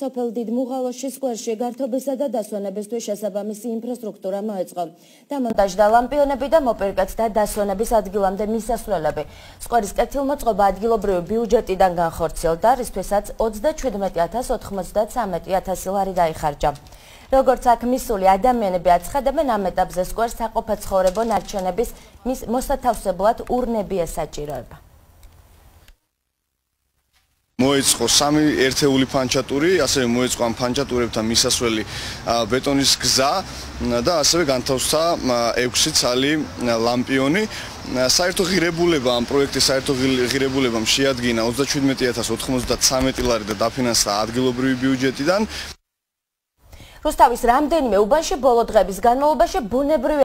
სოფელ დიდმუღალოში სკვერში გართობისა და დასვენებისთვის შესაბამისი ინფრასტრუქტურა მოეწყო. დამონტაჟდა ლამპიონები და მოპირკეთ და დასვენების ადგილამდე მისასვლელები. სკვერის კეთილმოწყობა ადგილობრივი ბიუჯეტიდან განხორციელდა, რისთვისაც 37093 ლარი დაიხარჯა. როგორც აქ მისული ადამიანები აცხადებენ ამ ეტაპზე სკვერს საყოფაცხოვრებო ნარჩენების მოსათავსებლად ურნები ესაჭიროება. მოეწყო სამი ერთეული ფანჩატური, ასევე მოეწყო ამ ფანჩატურებთან მისასვლელი ბეტონის გზა და ასევე განთავსდა 6 ცალი ლამპიონი. საერთო ღირებულება ამ პროექტის საერთო ღირებულებამ შეადგინა 37093 ლარი და დაფინანსდა ადგილობრივი ბიუჯეტიდან. რუსთავის რამდენიმე უბანში ბოლო დღების განმავლობაში ბუნებრივი